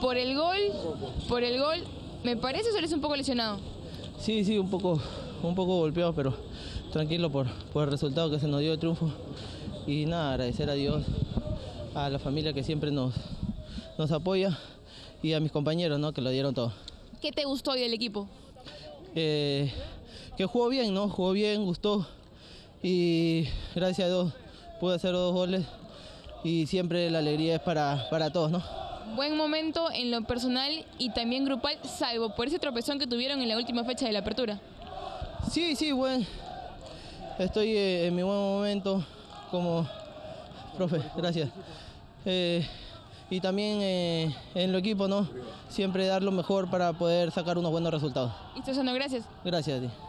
Por el gol, por el gol, me parece o eres un poco lesionado. Sí, sí, un poco, un poco golpeado, pero tranquilo por, por el resultado que se nos dio el triunfo. Y nada, agradecer a Dios, a la familia que siempre nos, nos apoya y a mis compañeros ¿no? que lo dieron todo. ¿Qué te gustó hoy del equipo? Eh, que jugó bien, ¿no? Jugó bien, gustó y gracias a Dios pude hacer dos goles y siempre la alegría es para, para todos, ¿no? Buen momento en lo personal y también grupal, salvo por ese tropezón que tuvieron en la última fecha de la apertura. Sí, sí, bueno. Estoy eh, en mi buen momento como profe, gracias. Eh, y también eh, en lo equipo, ¿no? Siempre dar lo mejor para poder sacar unos buenos resultados. Y Susano, gracias. Gracias a ti.